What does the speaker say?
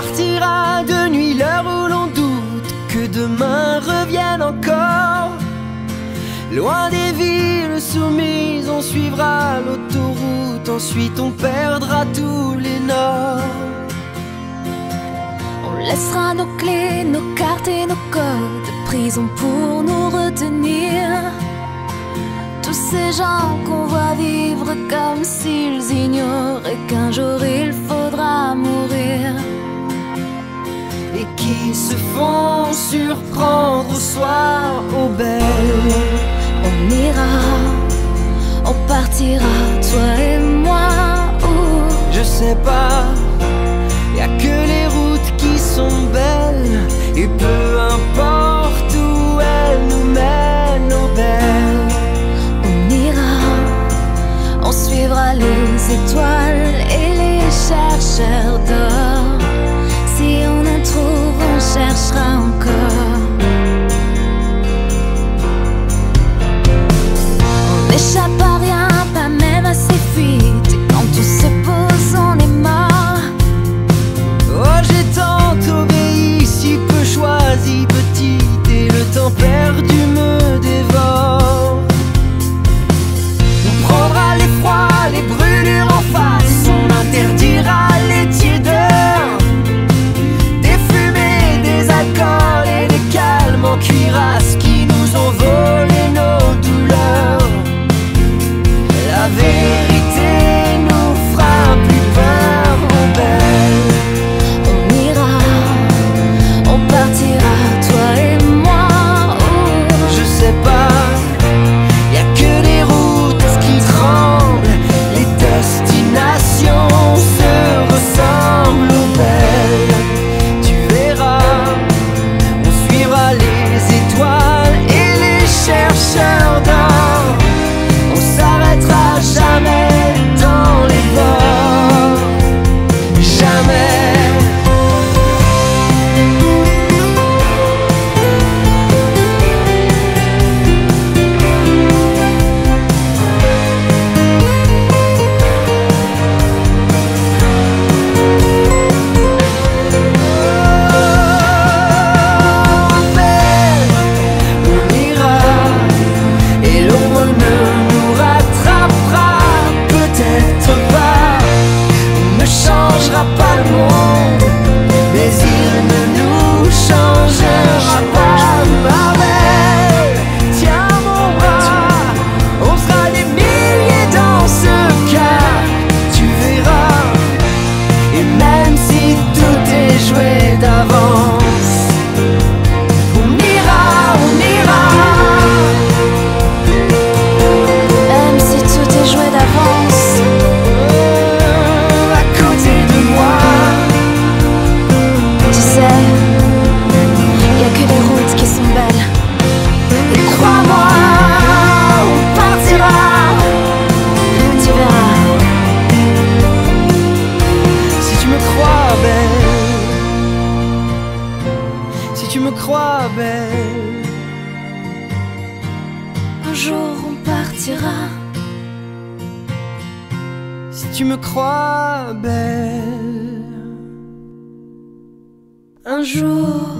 partira de nuit l'heure où l'on doute que demain revienne encore. Loin des villes soumises, on suivra l'autoroute, ensuite on perdra tous les nords. On laissera nos clés, nos cartes et nos codes de prison pour nous retenir. Tous ces gens qu'on voit vivre comme s'ils ignoraient qu'un jour il faudra mourir. Se font surprendre au soir au belles. On ira, on partira, toi et moi. Où Je sais pas, y a que les routes qui sont belles. Et peu importe où elles nous mènent au belles. on ira, on suivra les étoiles et les chercheurs d'or. Crois belle, un jour on partira. si tu me crois belle, Un jour